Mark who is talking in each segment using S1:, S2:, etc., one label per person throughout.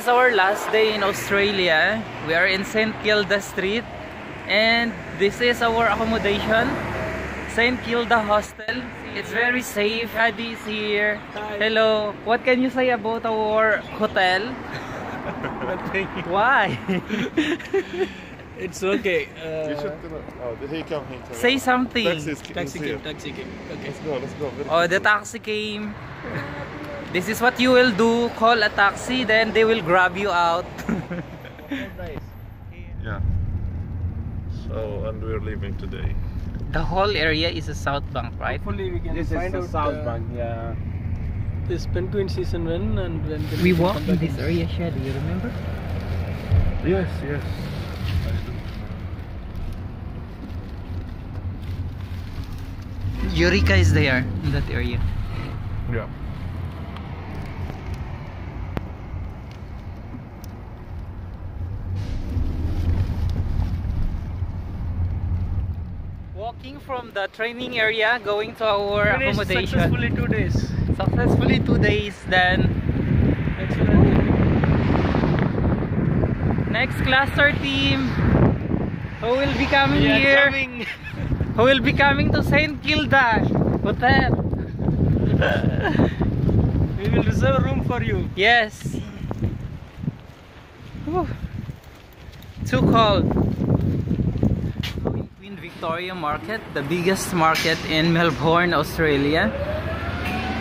S1: is our last day in Australia. We are in St. Kilda Street and this is our accommodation. St. Kilda Hostel. It's very safe. Hadi is here.
S2: Hi.
S1: Hello. What can you say about our hotel?
S2: Nothing.
S1: Why?
S2: It's okay.
S3: You
S2: Uh,
S3: should. Oh, he come. He come.
S1: say something.
S3: Taxi
S2: taxi came, taxi came. Okay.
S3: Let's go. Let's go. Very
S1: Oh, the taxi came. This is what you will do. Call a taxi, then they will grab you out.
S3: Yeah. So, and we're leaving today.
S1: the whole area is a South Bank, right?
S2: Hopefully we can
S4: This
S2: find
S4: is
S2: out
S4: South
S2: uh,
S4: Bank, yeah.
S2: this penguin season when and when.
S1: We
S2: can
S1: walked in this area, Shed. Do you remember?
S3: Yes, yes.
S1: Eureka is there in that area.
S3: Yeah.
S1: From the training area, going to our
S2: Finished
S1: accommodation.
S2: successfully two days.
S1: Successfully two days. Then
S2: Excellent.
S1: next cluster team, who will be coming
S2: are
S1: here?
S2: coming.
S1: Who will be coming to Saint Kilda Hotel?
S2: We will reserve room for you.
S1: Yes. Whew. Too cold. Queen Victoria Market, the biggest market in Melbourne, Australia.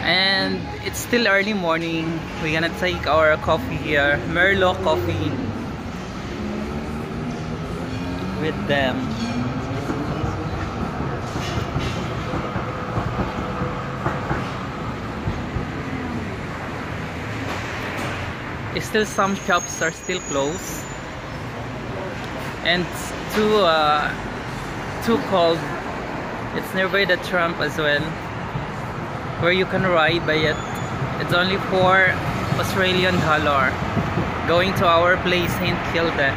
S1: And it's still early morning. We're gonna take our coffee here, Merlot coffee, with them. Still some shops are still closed. And too uh, too cold. It's nearby the tram as well. Where you can ride by it. It's only for Australian dollar. Going to our place St. Kilda.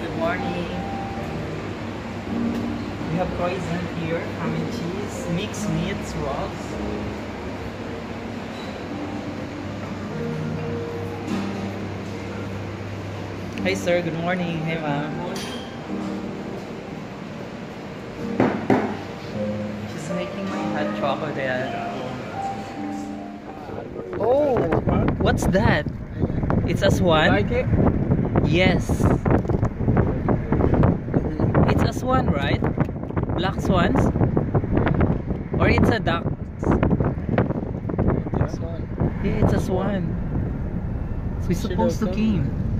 S1: Good morning. We have croissant here, ham and cheese, mixed meats, rolls. Hi sir, good morning. Hey ma'am. She's making my hot chocolate. Oh, what's that? It's a swan?
S4: Like it?
S1: Yes. It's a swan, right? Black swans? Or it's a duck? Yeah, it's a swan. We're supposed to came.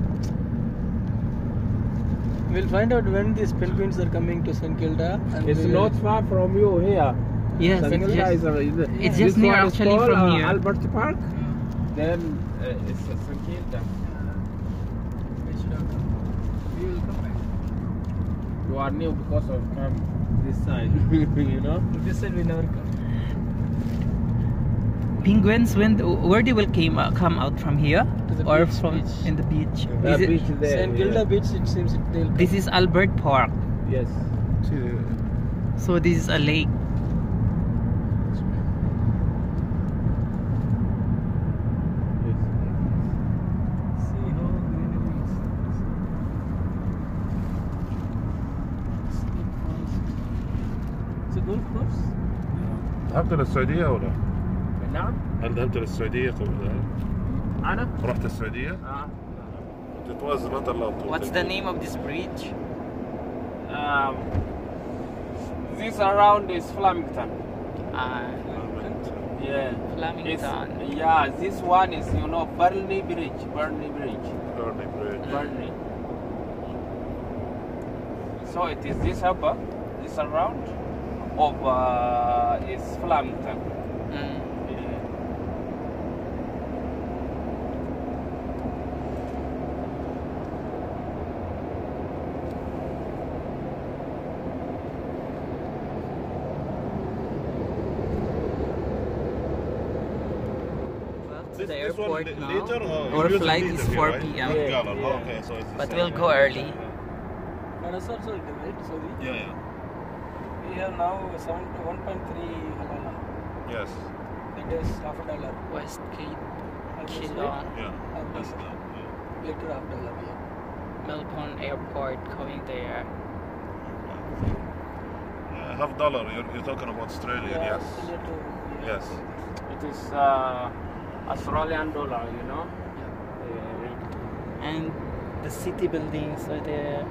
S2: We'll find out when these penguins are coming to St. Kilda. And
S4: It's
S2: we will-
S4: not far from you here.
S1: Yes,
S4: St.
S1: it's
S4: Kilda
S1: just,
S4: is, is-
S1: it's just near actually
S4: called,
S1: from
S4: uh,
S1: here.
S4: Albert Park. Then uh, it's uh, St. Kilda.
S2: we should have come. We will come back.
S4: You are new because of come this side. you know.
S2: This side we never come.
S1: Penguins, when where they will came uh, come out from here?
S2: To the
S1: or
S2: beach,
S1: from
S2: beach.
S1: in the beach?
S4: The
S1: Is it-
S4: beach there.
S2: St. Kilda
S4: yeah.
S2: Beach, it seems it, they'll
S1: this is Albert Park.
S4: Yes.
S1: So this is a lake.
S2: See how greenery is. Sleep fast. It's
S4: نعم.
S3: هل ذهبت للسعودية قبل ذلك؟
S4: أنا.
S3: رحت السعودية؟
S4: آه.
S3: It was not allowed to.
S1: What's the name of this bridge?
S4: Um, this around is Flemington.
S1: Uh,
S4: Yeah.
S1: Flemington.
S4: It's, yeah, this one is you know Burnley Bridge. Burnley Bridge.
S3: Burnley Bridge.
S4: Burnley. So it is this upper, this around of uh, is Flemington.
S1: Mm. Airport now.
S3: later or
S1: Our flight
S3: it
S1: is
S3: later
S1: 4
S3: right?
S1: p.m.
S4: Yeah. Yeah.
S3: Okay, so
S1: But we'll go early.
S2: Dinosaurs also, right? Sorry.
S3: Yeah, yeah.
S2: we have now 1.3 Havana.
S3: Yes.
S2: That is half a dollar.
S1: Westgate,
S2: Almost
S1: Keelung,
S3: Yeah.
S2: Half
S3: That's Yeah.
S2: Little half dollar. Yeah.
S1: Melbourne Airport, going there.
S3: Uh, half dollar. You're, you're talking about Australian,
S2: Yeah,
S3: yes.
S2: similar to-
S3: Yes.
S4: It is uh, Australian dollar, you know.
S1: And the city buildings are there.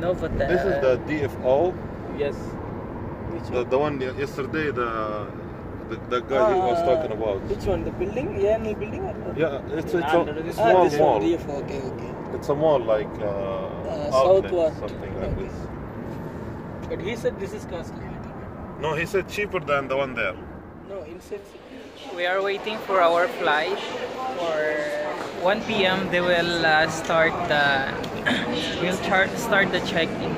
S1: Novotel.
S3: This is the DFO.
S4: yes.
S2: Which
S3: The,
S2: one?
S3: the one yesterday, the the, the guy he was
S2: Ah,
S3: talking about.
S2: Which one? The building? ANL building? Or the-
S3: Yeah, it's it's
S4: Under
S3: a
S4: this
S2: Ah,
S3: small
S2: this
S3: mall.
S2: one. DF. Okay, okay.
S3: It's a mall like uh,
S2: Uh,
S3: outlet,
S2: South Wharf.
S3: something like
S2: Okay.
S3: this.
S2: But he said this is costly. a little bit.
S3: No, he said cheaper than the one there.
S1: We are waiting for our flight. For 1 p.m. they will uh, start the will start the check-in.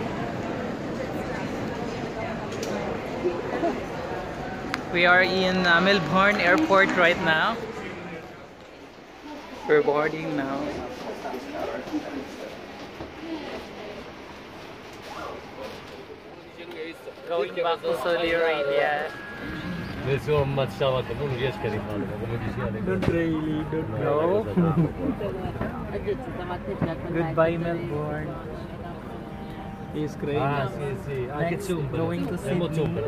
S1: We are in uh, Melbourne Airport right now. We're boarding now. Going back to Saudi Arabia.
S5: adesso sono ammazzato a non riesco a rifarlo come diceva non
S2: don't really don't
S1: know
S5: goodbye
S1: Melbourne.
S2: Is great.
S5: Ah sì sì. Ah,
S1: Anche
S5: Zumbra
S1: going to
S5: eh,
S1: Sydney.
S5: Zumbra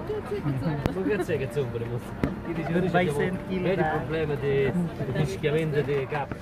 S5: ma grazie che Zumbra
S1: goodbye Sant'Ilda vedi
S5: il problema di fischiamento dei capri